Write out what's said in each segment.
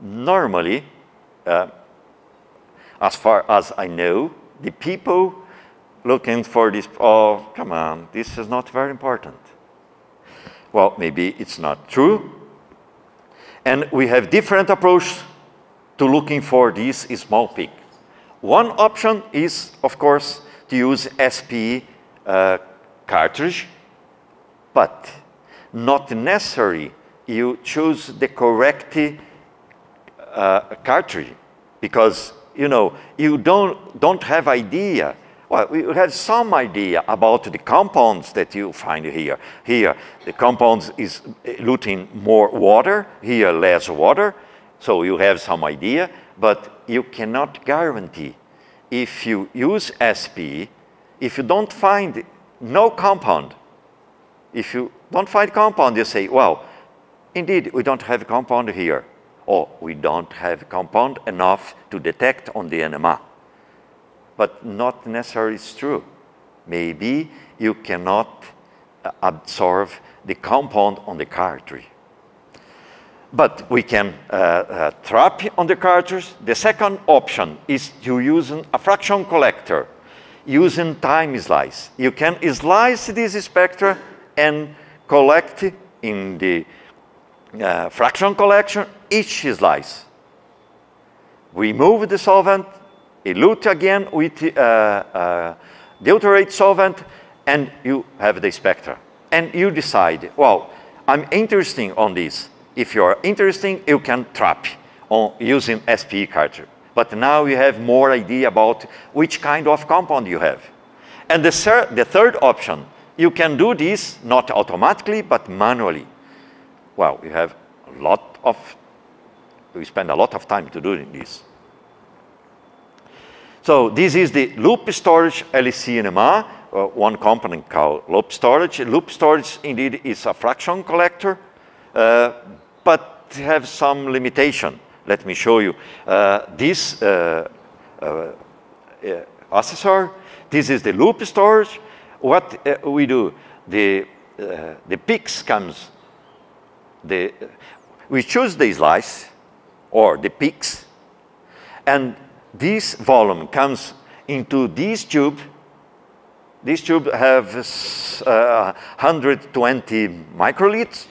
Normally, uh, as far as I know, the people looking for this, oh, come on, this is not very important. Well, maybe it's not true. And we have different approach to looking for this small peak. One option is, of course, to use SPE uh, cartridge, but not necessary you choose the correct uh, cartridge because you know you don't don't have idea well, we have some idea about the compounds that you find here. Here, the compounds is eluting more water, here less water, so you have some idea, but you cannot guarantee. If you use SPE, if you don't find no compound, if you don't find compound, you say, well, indeed, we don't have compound here, or we don't have compound enough to detect on the NMR but not necessarily it's true. Maybe you cannot uh, absorb the compound on the cartridge. But we can uh, uh, trap on the cartridge. The second option is to use a fraction collector using time slice. You can slice this spectra and collect in the uh, fraction collection each slice. Remove the solvent, elute again with uh, uh, deuterate solvent, and you have the spectra. And you decide, well, I'm interested on this. If you're interested, you can trap on using SPE cartridge. But now you have more idea about which kind of compound you have. And the, the third option, you can do this not automatically, but manually. Well, you have a lot of, we spend a lot of time to do this. So this is the loop storage LC-NMR, uh, one component called loop storage. Loop storage indeed is a fraction collector, uh, but have some limitation. Let me show you. Uh, this uh, uh, accessor, this is the loop storage. What we do, the, the peaks comes, the, we choose the slice or the peaks, and this volume comes into this tube. This tube has uh, 120 microliters.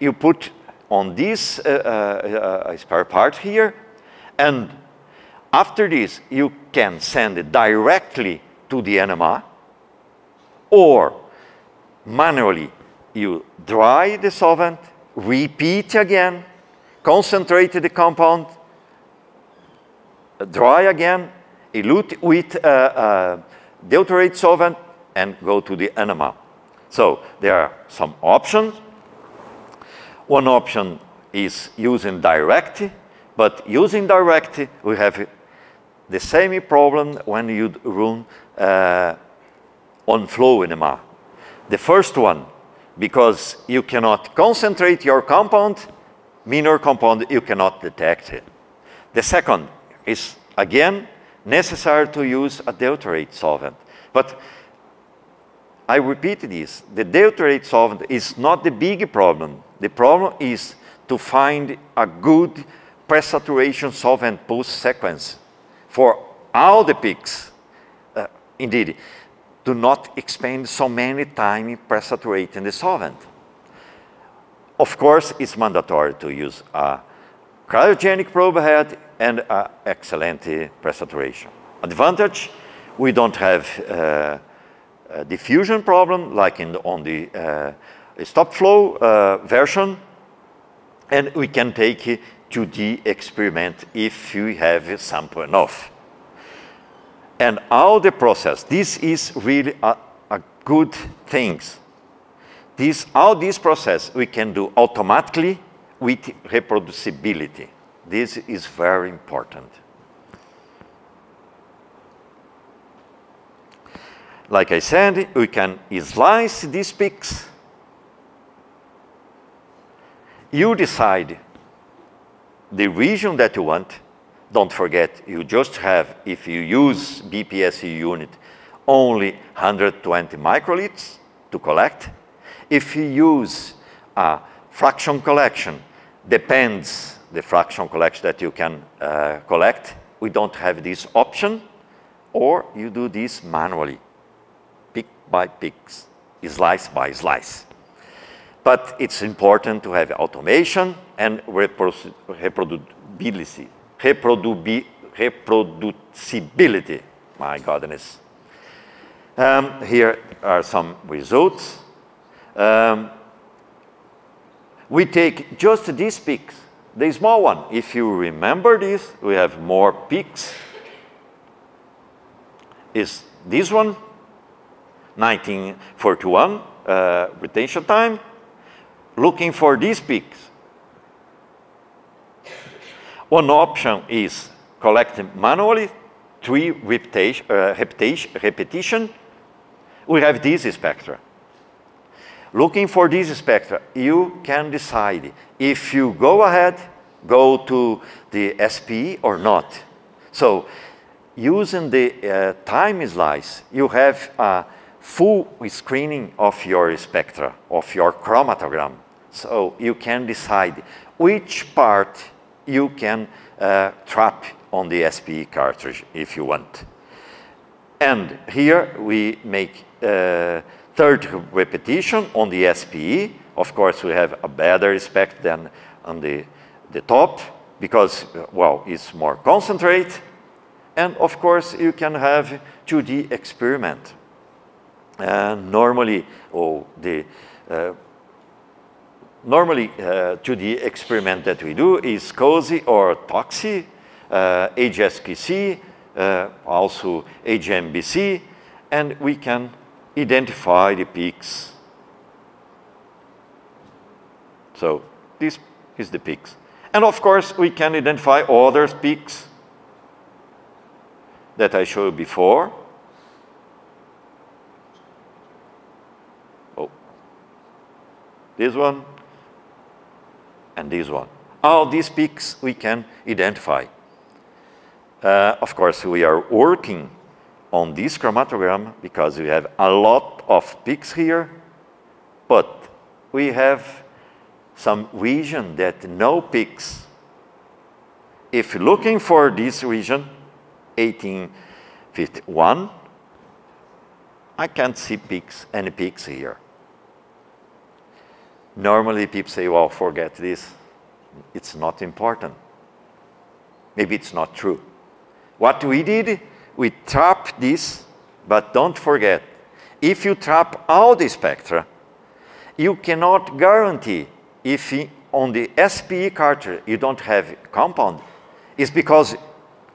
You put on this uh, uh, uh, spare part here, and after this, you can send it directly to the NMR, or manually, you dry the solvent, repeat again, concentrate the compound, dry again, elute with uh, uh, deuterate solvent, and go to the NMR. So there are some options. One option is using direct, but using direct, we have the same problem when you run uh, on flow NMR. The first one, because you cannot concentrate your compound, minor compound, you cannot detect it. The second, is again necessary to use a deuterate solvent. But I repeat this, the deuterate solvent is not the big problem. The problem is to find a good presaturation solvent pulse sequence for all the peaks. Uh, indeed, do not expend so many time in presaturating the solvent. Of course, it's mandatory to use a cryogenic probe head and uh, excellent presaturation. Advantage, we don't have uh, a diffusion problem like in the, on the uh, stop flow uh, version, and we can take to the experiment if we have sample enough. And all the process, this is really a, a good thing. This, all this process we can do automatically with reproducibility. This is very important. Like I said, we can slice these peaks. You decide the region that you want, don't forget, you just have, if you use BPSU unit, only 120 microliters to collect. If you use a fraction collection, depends the fraction collection that you can uh, collect. We don't have this option, or you do this manually, by picks, slice by slice. But it's important to have automation and reproducibility. reproducibility, my goodness. Um, here are some results. Um, we take just these peaks, the small one. If you remember this, we have more peaks. Is this one, 1941 uh, retention time, looking for these peaks. One option is collect manually, three repetition, uh, repetition, repetition. We have this spectra. Looking for this spectra, you can decide if you go ahead, go to the SPE or not. So using the uh, time slice, you have a full screening of your spectra, of your chromatogram. So you can decide which part you can uh, trap on the SPE cartridge if you want. And here we make uh, third repetition on the SPE. Of course, we have a better spec than on the, the top because, well, it's more concentrate. And of course, you can have 2D experiment. And normally, oh, the uh, normally uh, 2D experiment that we do is COSY or TOCSY, uh, HSQC, uh, also HMBC, and we can identify the peaks. So this is the peaks. And of course, we can identify other peaks that I showed before. Oh, this one and this one. All these peaks we can identify. Uh, of course, we are working on this chromatogram because we have a lot of peaks here, but we have some region that no peaks. If looking for this region, 1851, I can't see peaks, any peaks here. Normally people say, well, forget this. It's not important. Maybe it's not true. What we did, we trap this, but don't forget, if you trap all the spectra, you cannot guarantee if on the SPE cartridge you don't have compound. It's because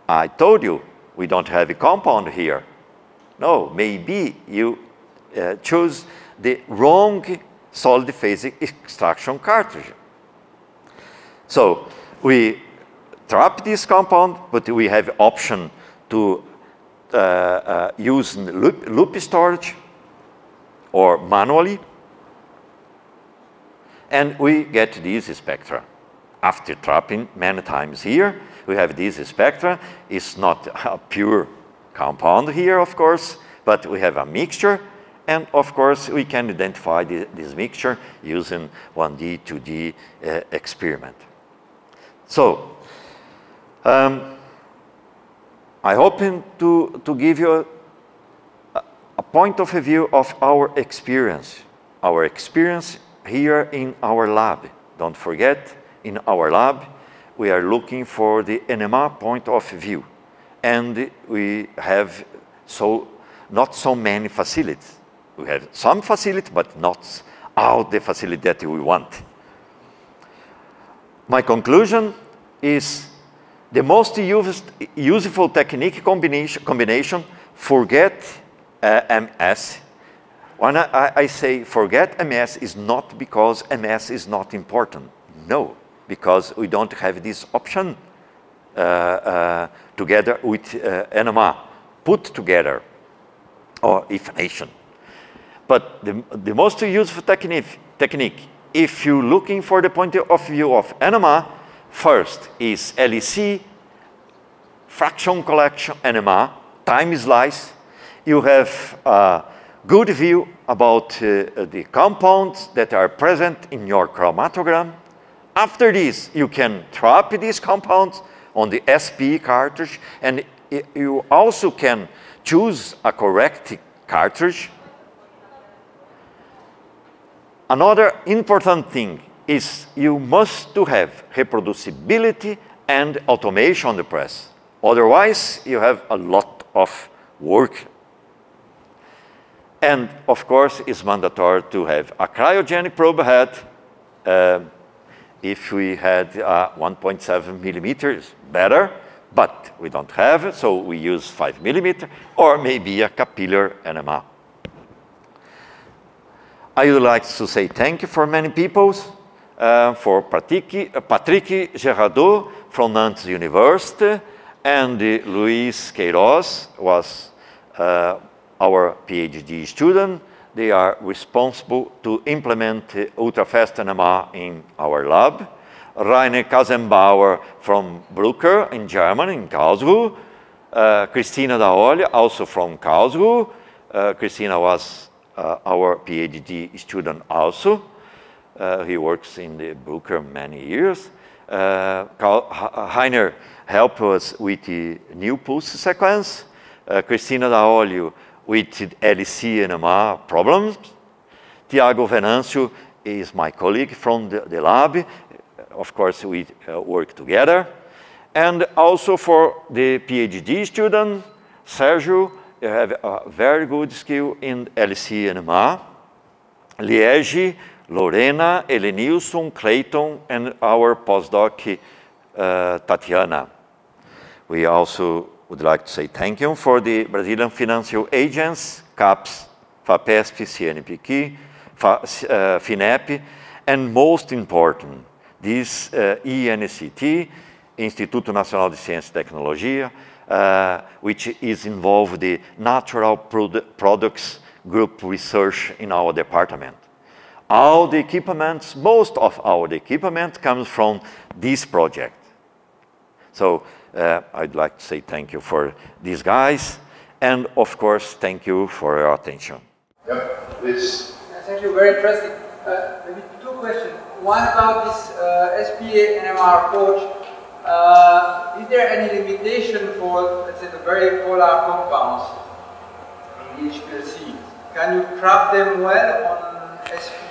I told you we don't have a compound here. No, maybe you uh, choose the wrong solid phase extraction cartridge. So we trap this compound, but we have option to uh, uh, use loop, loop storage or manually. And we get these spectra. After trapping many times here, we have these spectra. It's not a pure compound here, of course, but we have a mixture. And of course, we can identify the, this mixture using 1D, 2D uh, experiment. So, um, I hope to, to give you a, a point of view of our experience, our experience here in our lab. Don't forget, in our lab, we are looking for the NMR point of view. And we have so, not so many facilities. We have some facility, but not all the facility that we want. My conclusion is the most used, useful technique combination, combination forget uh, MS. When I, I say forget MS is not because MS is not important. No, because we don't have this option uh, uh, together with uh, NMR, put together, or if nation. But the, the most useful technique, technique, if you're looking for the point of view of NMR, first is LC, fraction collection NMR, time slice. You have a good view about uh, the compounds that are present in your chromatogram. After this, you can trap these compounds on the SP cartridge, and you also can choose a correct cartridge. Another important thing is you must to have reproducibility and automation on the press. Otherwise, you have a lot of work. And of course, it's mandatory to have a cryogenic probe head. Uh, if we had uh, 1.7 millimeters, better, but we don't have so we use 5 millimeter, or maybe a capillary NMR. I would like to say thank you for many people, uh, for Patrick, uh, Patrick Giraudeau from Nantes University, and Luis Queiroz was uh, our PhD student. They are responsible to implement ultrafast NMR in our lab. Rainer Kasenbauer from Bruker in Germany, in Karlsruhe. Uh, Christina Daolio, also from Karlsruhe. Uh, Christina was our PhD student also. Uh, he works in the Bruker many years. Uh, Heiner helped us with the new pulse sequence. Uh, Christina Daolio with LC NMR problems. Tiago Venancio is my colleague from the, the lab. Of course, we uh, work together. And also for the PhD student, Sergio, you have a very good skill in LC NMR. Liege, Lorena, Elenilson, Clayton, and our postdoc, uh, Tatiana. We also would like to say thank you for the Brazilian financial agents, CAPES, FAPESP, CNPq, uh, FINEP, and most important, this uh, Instituto Nacional de Ciência e Tecnologia, uh, which is involved the natural produ products group research in our department. All the equipments, most of our equipment comes from this project. So uh, I'd like to say thank you for these guys. And of course, thank you for your attention. Yep, please. Thank you, very interesting. Uh, maybe two questions. One about this uh, SPE NMR approach. Uh, is there any limitation for, let's say, the very polar compounds in HPLC? Can you trap them well on SPE?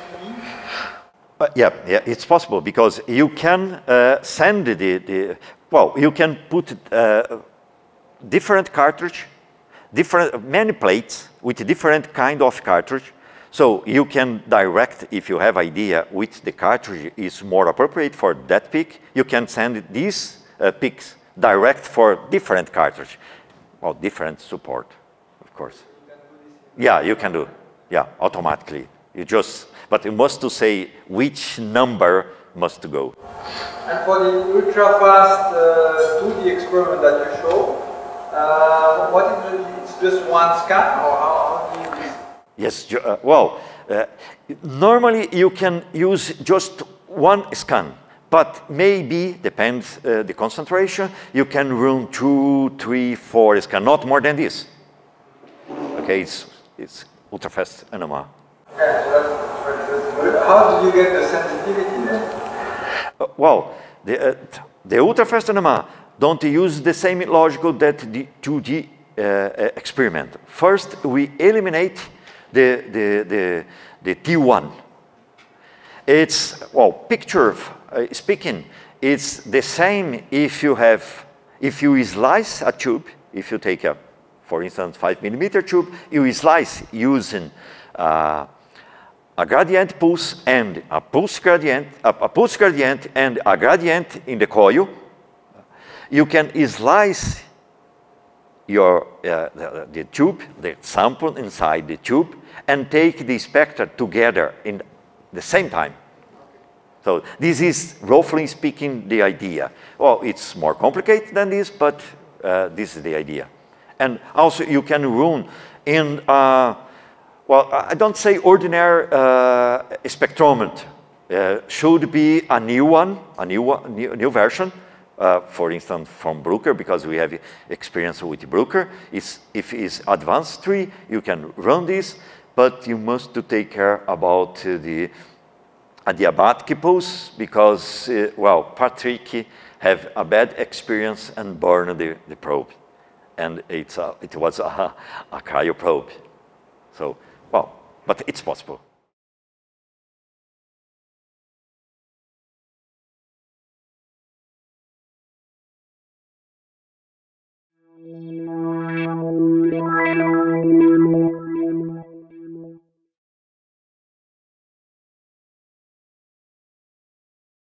Uh, yeah, yeah, it's possible because you can uh, send the, the, well, you can put uh, different cartridge, different, many plates with different kind of cartridge. So you can direct, if you have idea which the cartridge is more appropriate for that pick, you can send these uh, peaks direct for different cartridge. Well, different support, of course. Yeah, you can do. Yeah, automatically. You just, but you must to say which number must go. And for the ultra-fast uh, 2D experiment that you show, uh, what is it? It's just one scan, or how, how do you do this? Yes, uh, well, uh, normally you can use just one scan, but maybe, depends uh, the concentration, you can run two, three, four scan, not more than this. Okay, it's, it's ultra-fast NMR. Okay, so that's very interesting. How do you get the sensitivity then? Uh, well, the, uh, the ultra-fast NMR don't use the same logic that the 2D uh, experiment. First, we eliminate the, the, the, the T1. It's, well, picture uh, speaking, it's the same if you have, if you slice a tube, if you take a, for instance, five millimeter tube, you slice using uh, a gradient pulse and a pulse gradient, a, a, pulse gradient and a gradient in the coil, you can slice your uh, the, the, tube, the sample inside the tube, and take the spectra together in the same time. So this is, roughly speaking, the idea. Well, it's more complicated than this, but uh, this is the idea. And also you can run in uh, well, I don't say ordinary uh, spectrometer. Uh, should be a new one, a new, one, new, new version. Uh, for instance, from Bruker, because we have experience with Bruker. It's, if it's Avance III, you can run this, but you must to take care about uh, the adiabatic pulse, because, uh, well, Patrick have a bad experience and burned the, the probe. And it's a, it was a, a cryo probe. So, well, but it's possible. Thank you.